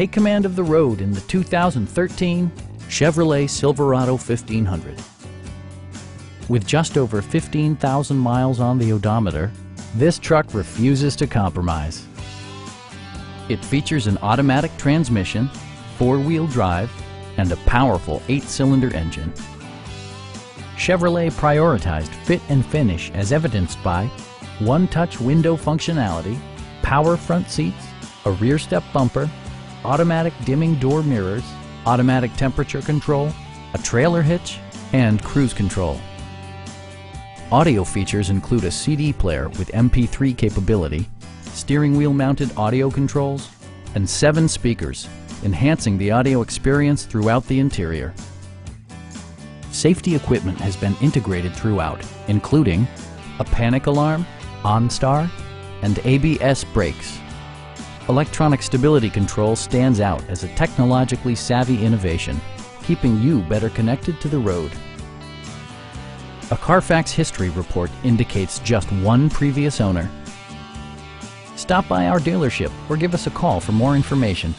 take command of the road in the 2013 Chevrolet Silverado 1500. With just over 15,000 miles on the odometer, this truck refuses to compromise. It features an automatic transmission, four-wheel drive, and a powerful eight-cylinder engine. Chevrolet prioritized fit and finish as evidenced by one-touch window functionality, power front seats, a rear step bumper, automatic dimming door mirrors, automatic temperature control, a trailer hitch, and cruise control. Audio features include a CD player with MP3 capability, steering wheel mounted audio controls, and seven speakers, enhancing the audio experience throughout the interior. Safety equipment has been integrated throughout, including a panic alarm, OnStar, and ABS brakes. Electronic stability control stands out as a technologically savvy innovation, keeping you better connected to the road. A Carfax history report indicates just one previous owner. Stop by our dealership or give us a call for more information.